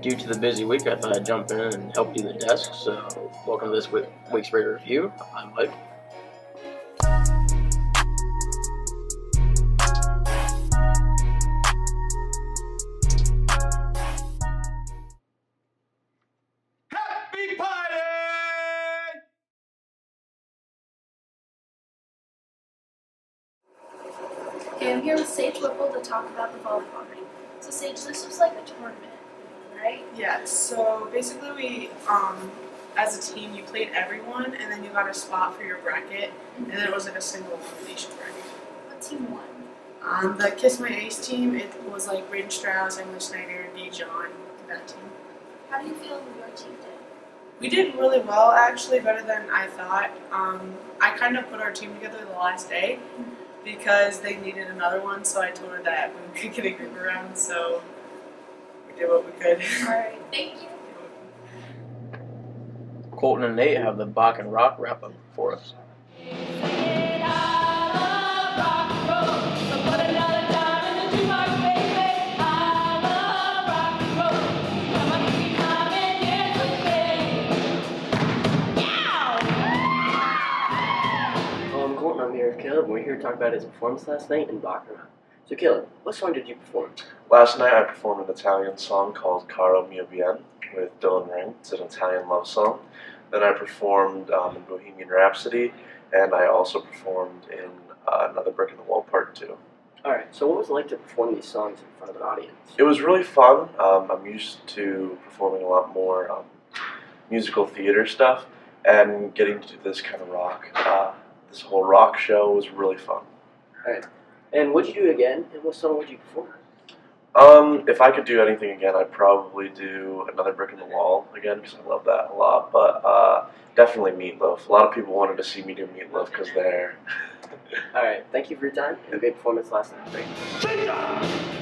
Due to the busy week, I thought I'd jump in and help do the desk. So, welcome to this week's Raider Review. I'm Mike. Okay, I'm here with Sage Whipple to talk about the volleyball ring. So Sage, this was like a tournament, right? Yeah, so basically we um as a team you played everyone and then you got a spot for your bracket and then it was like a single elimination bracket. What team won? Um the Kiss My Ace team, it was like Braden Strauss, Emily Snyder, D John, that team. How do you feel your team did? We did really well actually, better than I thought. Um I kind of put our team together the last day because they needed another one, so I told her that we could get a group around, so we did what we could. Alright, thank you. Colton and Nate have the Bach and Rock wrap up for us. Talk about his performance last night in Bach and Rock. So, Caleb, what song did you perform? Last night I performed an Italian song called Caro Mio Ben with Dylan Ring. It's an Italian love song. Then I performed um, in Bohemian Rhapsody, and I also performed in uh, Another Brick in the Wall Part 2. Alright, so what was it like to perform these songs in front of an audience? It was really fun. Um, I'm used to performing a lot more um, musical theater stuff, and getting to do this kind of rock, uh, this whole rock show was really fun. And what would you do it again, and what song would you perform? Um, if I could do anything again, I'd probably do another brick in the wall again because I love that a lot. But uh, definitely Meatloaf. A lot of people wanted to see me do Meatloaf because they're. Alright, thank you for your time, and a great performance last night.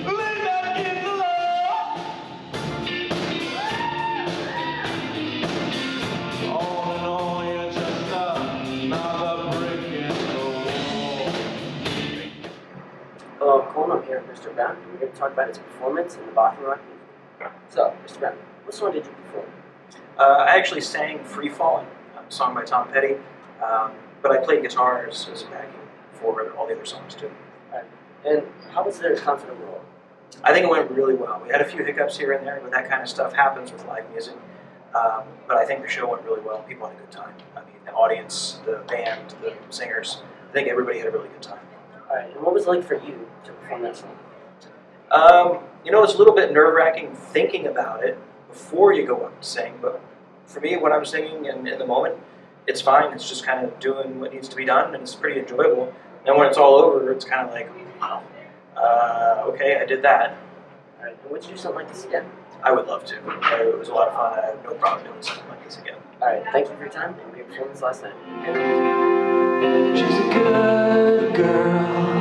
I'm here with Mr. Brown. We're going to talk about his performance in the Bach and Rock. So, Mr. Brown, what song did you perform? Uh, I actually sang Free Falling, a song by Tom Petty, um, but I played guitar as, as a backing for all the other songs too. And how was their confident role? I think it went really well. We had a few hiccups here and there, but that kind of stuff happens with live music. Um, but I think the show went really well. People had a good time. I mean, the audience, the band, the singers, I think everybody had a really good time. And what was it like for you to perform that song? Um, you know, it's a little bit nerve wracking thinking about it before you go up to sing, but for me, when I'm singing and in the moment, it's fine. It's just kind of doing what needs to be done, and it's pretty enjoyable. And when it's all over, it's kind of like, wow, uh, okay, I did that. Alright, and would you do something like this again? I would love to. It was a lot of fun. I have no problem doing something like this again. Alright, thank you for your time, and great performance last night. She's a good girl,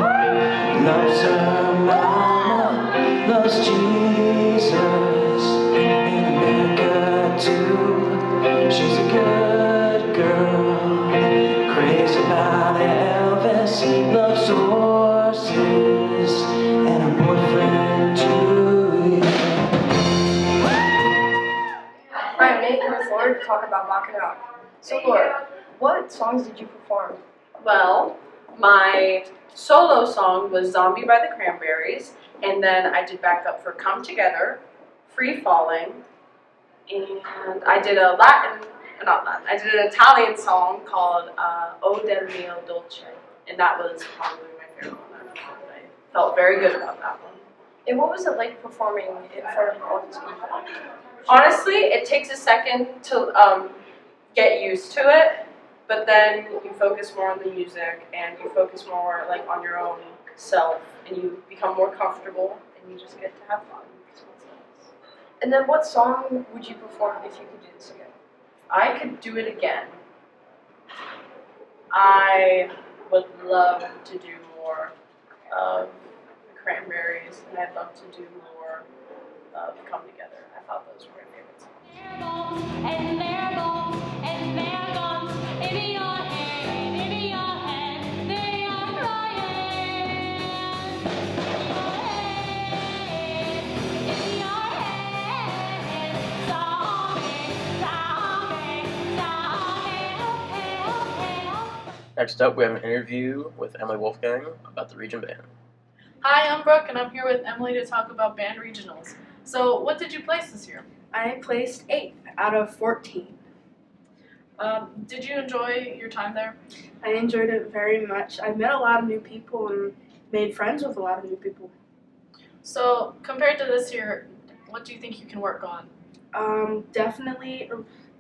loves her mama, loves Jesus, and America too. She's a good girl, crazy about Elvis, loves horses, and a boyfriend too. I'm Nate coming forward to talk about Bach and Rock. So, Laura, what songs did you perform? Well, my solo song was Zombie by the Cranberries, and then I did backup for Come Together, Free Falling, and I did a Latin, not Latin, I did an Italian song called uh, O del mio dolce, and that was probably my favorite one. I felt very good about that one. And what was it like performing in front of all these people? Honestly, it takes a second to um, get used to it, but then you focus more on the music and you focus more like on your own self, and you become more comfortable, and you just get to have fun. So it's nice. And then what song would you perform if you could do this again? I could do it again. I would love to do more of the cranberries, and I'd love to do more of Come Together. I thought those were my favorite songs. Next up, we have an interview with Emily Wolfgang about the Region Band. Hi, I'm Brooke, and I'm here with Emily to talk about band regionals. So, what did you place this year? I placed eighth out of 14. Um, did you enjoy your time there? I enjoyed it very much. I met a lot of new people and made friends with a lot of new people. So, compared to this year, what do you think you can work on? Um, definitely,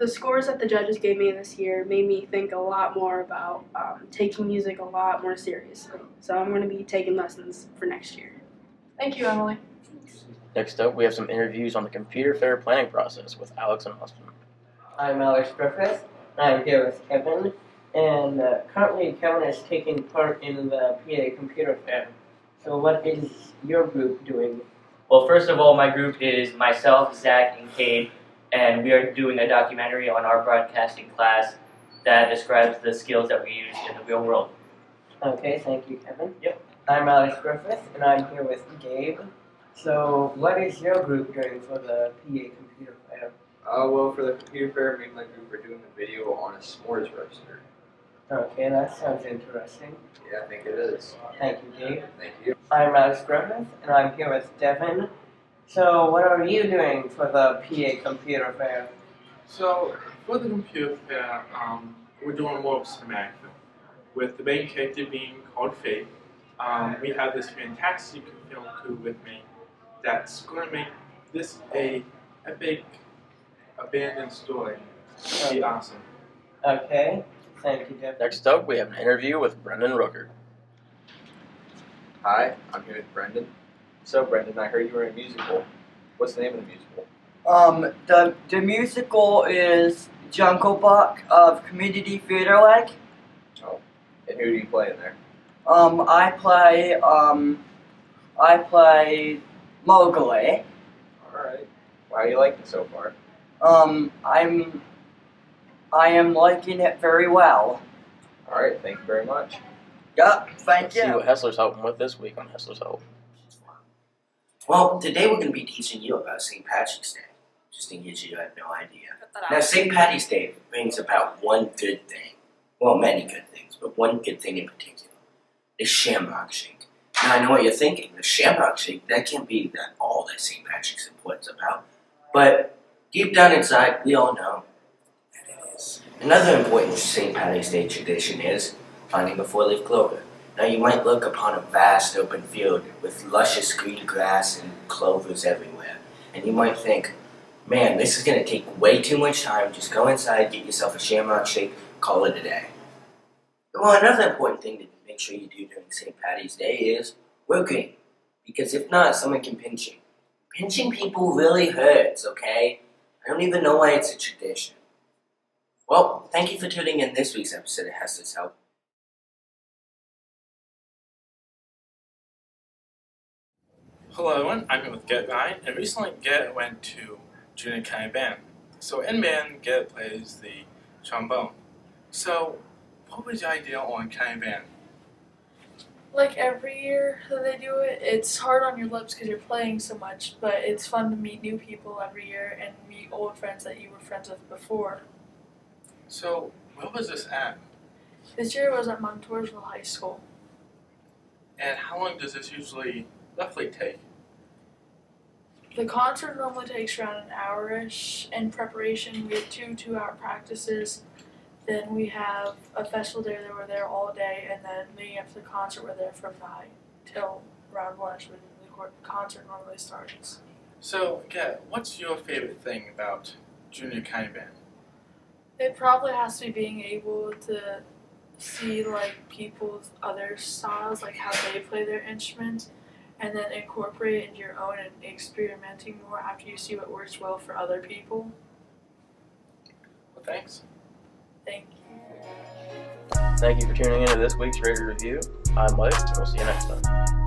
the scores that the judges gave me this year made me think a lot more about um, taking music a lot more seriously. So I'm going to be taking lessons for next year. Thank you, Emily. Next up, we have some interviews on the computer fair planning process with Alex and Austin. I'm Alex Griffith. I'm here with Kevin, and uh, currently Kevin is taking part in the PA Computer Fair. So, what is your group doing? Well, first of all, my group is myself, Zach, and Cade, and we are doing a documentary on our broadcasting class that describes the skills that we use in the real world. Okay, thank you, Kevin. Yep. I'm Alex Griffith, and I'm here with Gabe. So, what is your group doing for the PA Computer Fair? Uh, well, for the computer fair, me and my group are doing a video on a s'mores roaster. Okay, that sounds interesting. Yeah, I think it is. Thank you, Gabe. Thank you. I'm Alex Griffith, and I'm here with Devin. So, what are you doing for the PA Computer Fair? So, for the computer fair, um, we're doing more of cinematic film. With the main character being called Faith, um, we have this fantastic film crew with me that's going to make this a epic abandoned story. It'll be awesome. Okay, thank you, Devin. Next up, we have an interview with Brendan Rooker. Hi, I'm here with Brendan. So, Brendan, I heard you were in a musical. What's the name of the musical? Um, the the musical is Jungle Book of Community Theater Leg. Oh, and who do you play in there? Um, I play um, I play Mowgli. All right. Why are you liking it so far? Um, I'm I am liking it very well. All right. Thank you very much. Yep, thank Let's see you. what Hessler's helping with this week on Hessler's Help. Well, today we're going to be teaching you about St. Patrick's Day, just in case you have no idea. Now, St. Patty's Day brings about one good thing. Well, many good things, but one good thing in particular. The Shamrock Shake. Now, I know what you're thinking. The Shamrock Shake, that can't be that all that St. Patrick's Important's about. But deep down inside, we all know that it is. Another important St. Patty's Day tradition is finding a four-leaf clover. Now you might look upon a vast open field with luscious green grass and clovers everywhere, and you might think, man, this is going to take way too much time. Just go inside, get yourself a shamrock shake, call it a day. Well, another important thing to make sure you do during St. Patty's Day is green, because if not, someone can pinch you. Pinching people really hurts, okay? I don't even know why it's a tradition. Well, thank you for tuning in this week's episode of Hessler's Help. Hello everyone, I'm here with Get Ryan, and recently Get went to junior county band. So in band, Get plays the trombone. So, what was your idea on county band? Like every year that they do it, it's hard on your lips because you're playing so much, but it's fun to meet new people every year and meet old friends that you were friends with before. So, where was this at? This year was at Montoursville High School. And how long does this usually roughly take? The concert normally takes around an hour-ish. In preparation, we have two two-hour practices. Then we have a festival day that we're there all day, and then leading up to the concert, we're there from nine till around lunch when the concert normally starts. So, Get, what's your favorite thing about junior county band? It probably has to be being able to see like people's other styles, like how they play their instruments, and then incorporate it into your own and experimenting more after you see what works well for other people. Well, thanks. Thank you. Thank you for tuning in to this week's Raider Review. I'm Mike, and we'll see you next time.